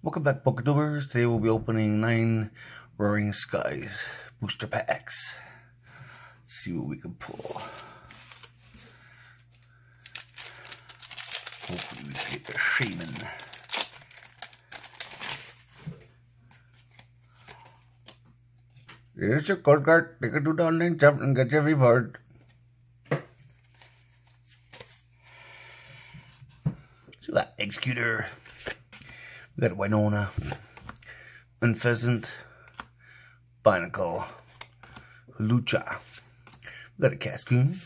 Welcome back, Poketubers. Today we'll be opening nine Roaring Skies booster packs. Let's see what we can pull. Hopefully we get the Shaymin. Here's your code card. Take it to the online shop and get your reward. So got Exeggutor. We got Winona. And Pheasant. Binacle. Lucha. We got a Cascoon.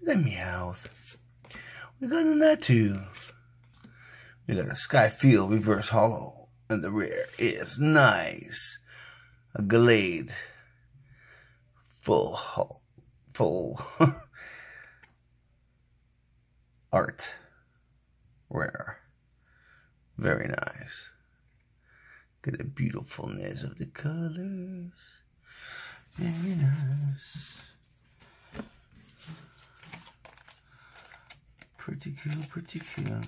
We got Meowth. We got a Natu. We got a Skyfield Reverse Holo. And the rare is nice a Gallade, full full art rare very nice. Look at the beautifulness of the colors. Very nice pretty cool pretty cool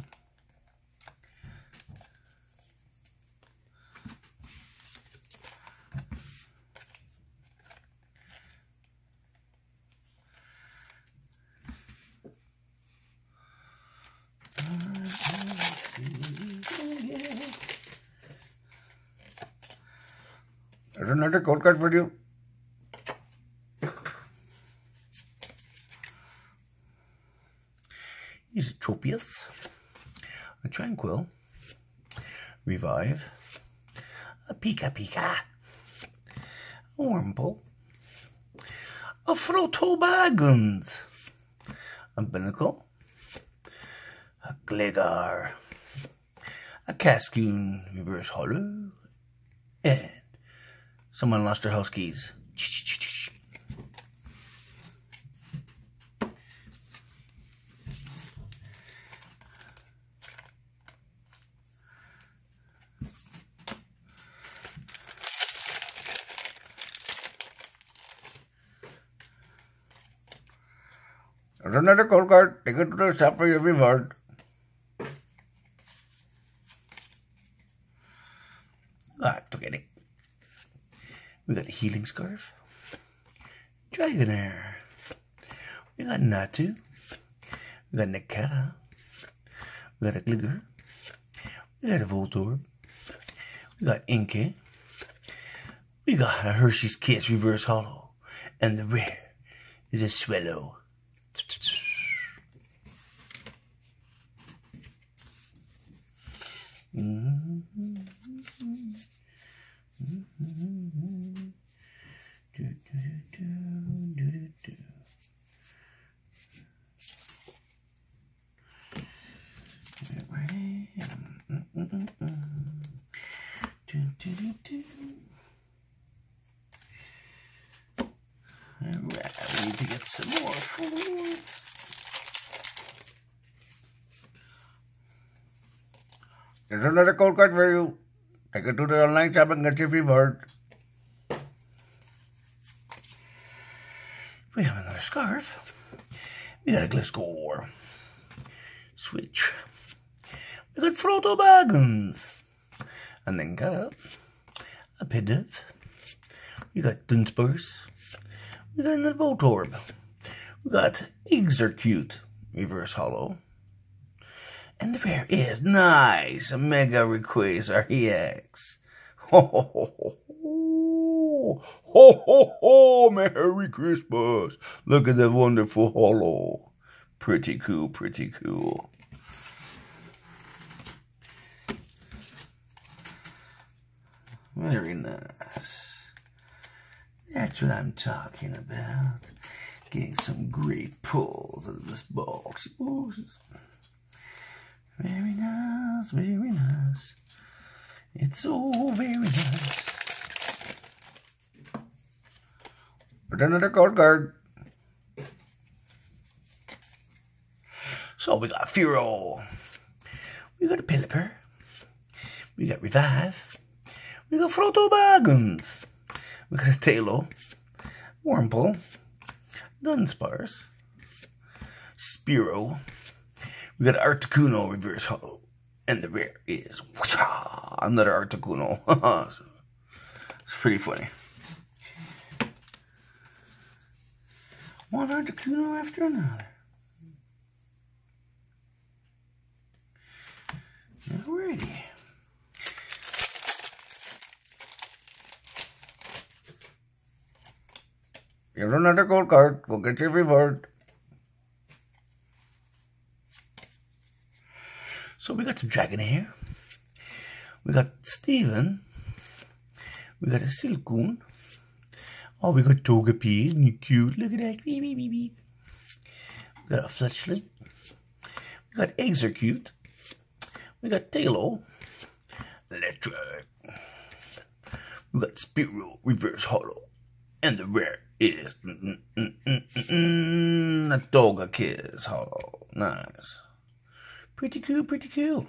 There's another code card for you. Here's a Tropius, a Tranquill, Revive, a Pika Pika, a Wurmple, a Frotobaggans, a Binacle, a Gligar, a Cascoon Reverse Holo, and someone lost their house keys. There's another code card. Take it to the shop for your reward. Ah, forget it. We got the Healing Scarf. Dragonair. We got Natu. We got Nincada. We got a Gligar. We got a Voltorb. We got Inkay. We got a Hershey's Kiss Reverse Holo. And the rare is a Swellow. Mm-hmm. Mm-hmm. Do, do, do, do, do, do. Do, do, do, do. We need to get some more foods. There's another code card for you. Take it to the online shop and get your reward. We have another scarf. We got a Gliscor. Switch. We got Frodo Baggins. And then got a, a Pidove. We got Dunsparce. We got another Voltorb. We got Exeggcute. Reverse Holo. And the rare is nice. Mega Rayquaza EX. Ho ho ho ho ho. Ho ho. Merry Christmas. Look at that wonderful holo. Pretty cool, pretty cool. Very nice. That's what I'm talking about. Getting some great pulls out of this box. Ooh, very nice, very nice. It's so very nice. Put another code card. So we got Furo. We got a Pelipper. We got Revive. We got Froto Baggins. We got a Taillow. Wurmple. Dunsparce. Spearow. We got Articuno Reverse Holo. and the rare is another Articuno. it's pretty funny. One Articuno after another. Alrighty. Here's another gold card. Go get your reward. So we got some dragon here. We got Steven. We got a Silcoon. Oh, we got Togepi. Isn't he cute? Look at that. We got a Fletchling. We got Exeggcute. We got Taillow. Electrike. We got Spearow Reverse Holo. And the rare is mm, mm, mm, a Togekiss Holo. Nice. Pretty cool, pretty cool.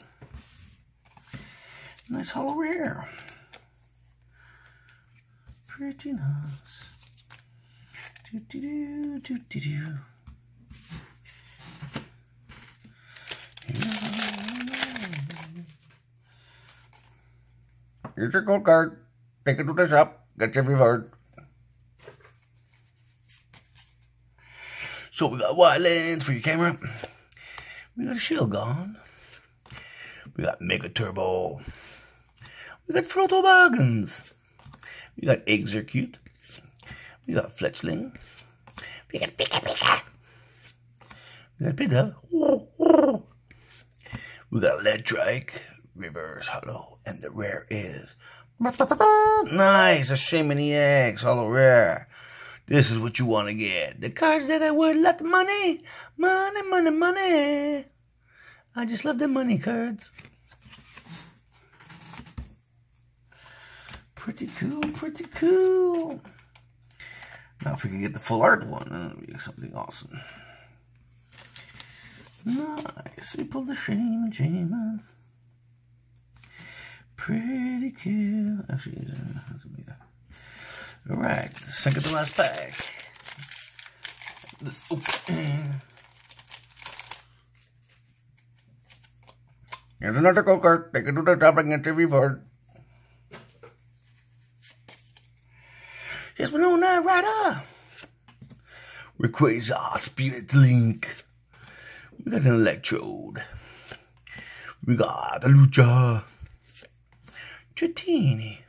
Nice holo rare. Pretty nice. Do do do do do do. Here's your gold card. Take it to the shop. Get your reward. So we got wide lens for your camera. We got a Shelgon. We got Mega Turbo. We got Frotobaggins. We got Exeggcute. We got Fletchling. We got Pika Pika. We got Pidove. We got Electrike, Reverse Holo, and the rare is nice, a Shaymin EX, holo rare. This is what you want to get. The cards that worth a lot of money. Money, money, money. I just love the money cards. Pretty cool, pretty cool. Now if we can get the full art one, then it'll be something awesome. Nice. We pulled the shame and Pretty cool. Actually, uh, that's gonna be that. Alright, second to last bag. Let's open. Here's another go card. Take it to the top and get your. Yes, we know now, Rider. Rayquaza, Spirit Link. We got an Electrode. We got a Lucha. Dratini.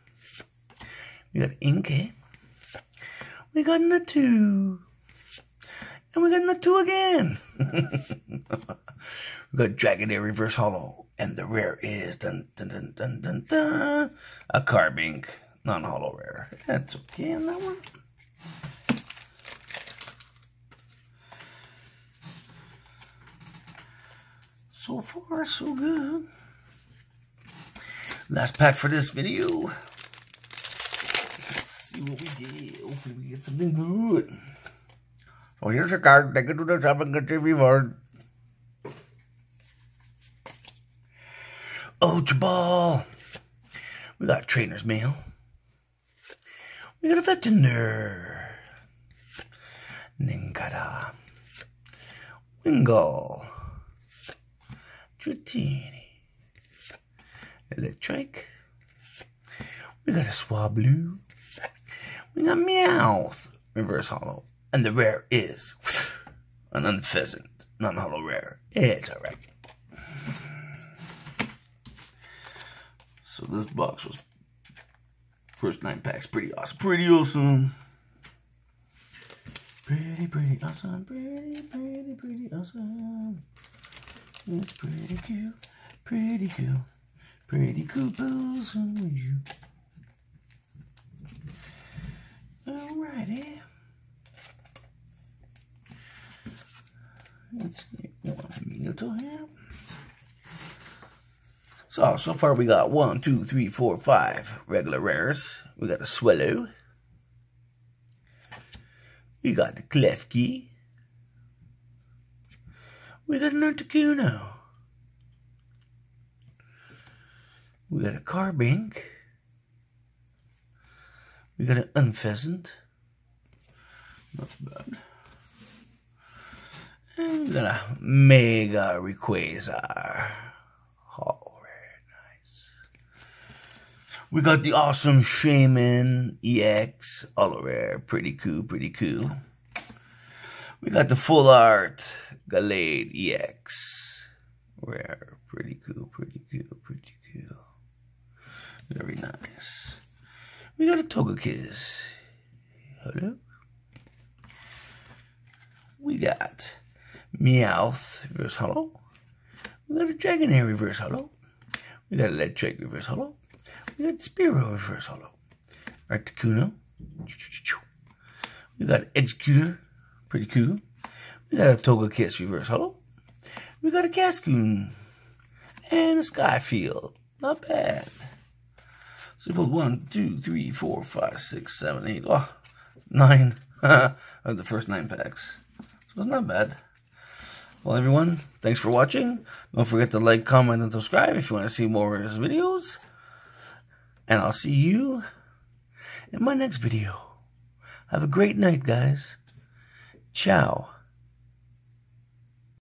We got Inkay. We got two. And we got two again. we got Dragonair Reverse Holo. And the rare is dun dun dun dun dun dun a Carbink. Non holo rare. That's okay on that one. So far, so good. Last pack for this video Let's see what we get. Hopefully we get something good. So here's a card. Take it to the shop and get your reward. Ultra Ball. We got trainer's mail. We got a veterinary. Nincada. Wingull. Dratini. Electrike. We got a Swablu. We got Meowth, reverse holo. And the rare is an Unfezant, non holo rare. It's alright. So this box was first nine packs, pretty awesome. Pretty awesome. Pretty, pretty awesome. Pretty, pretty, pretty awesome. It's pretty cool. Pretty cool. Pretty cool. Awesome. You. Alrighty. Let's get one minuto here. So, so far we got one, two, three, four, five regular rares. We got a Swellow. We got the Klefki. We got an Articuno. We got a Carbink. We got an Unfezant. Not bad. And we got a mega Rayquaza. All We got the awesome Shaymin EX, all rare, pretty cool, pretty cool. We got the full art Gallade EX, rare, pretty cool, pretty cool, pretty cool. Very nice. We got a Togekiss. Hello. We got Meowth reverse holo. We got a Dragonair reverse holo. We got Electrike reverse holo. We got Spearow reverse holo. Articuno. We got Exeggutor. Pretty cool. We got a Togekiss reverse holo. We got a Cascoon. And a Skyfield. Not bad. So put one, two, three, four, five, six, seven, eight, oh, nine of the first nine packs. So it's not bad. Well, everyone, thanks for watching. Don't forget to like, comment, and subscribe if you want to see more of videos. And I'll see you in my next video. Have a great night, guys. Ciao.